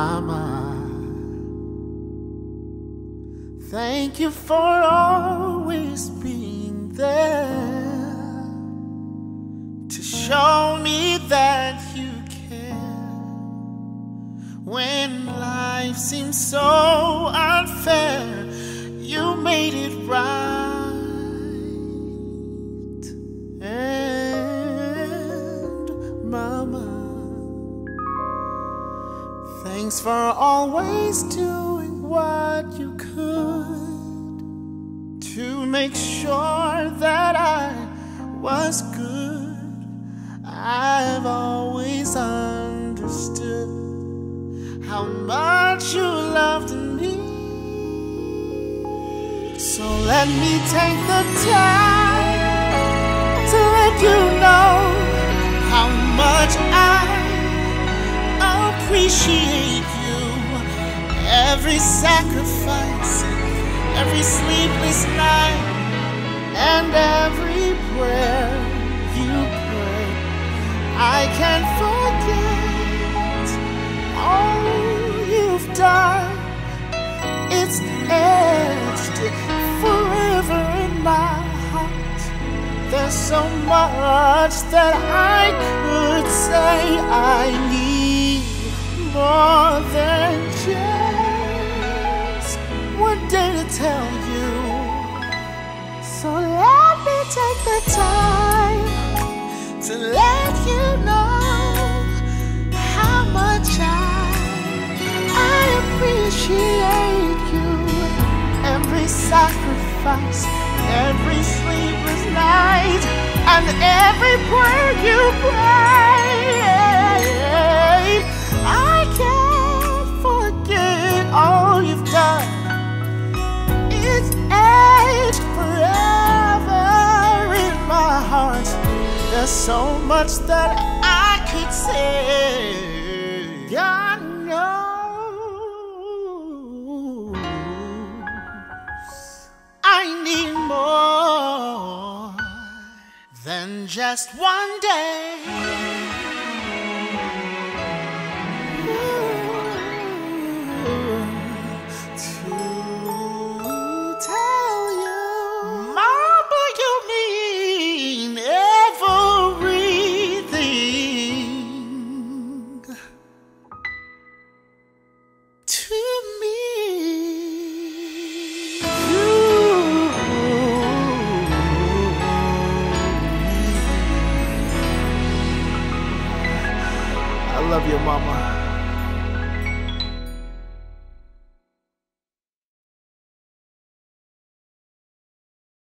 Mama. Thank you for always being there to show me that you care when life seems so unfair. You made it right, Thanks for always doing what you could to make sure that I was good. I've always understood how much you loved me. So let me take the time appreciate you. Every sacrifice, every sleepless night, and every prayer you pray. I can't forget all you've done. It's etched forever in my heart. There's so much that I could say I need more than just one day to tell you. So let me take the time to let you know how much I I appreciate you. Every sacrifice, every sleepless night, and every prayer you prayed. There's so much that I could say. God knows I need more than just one day. Love you, Mama.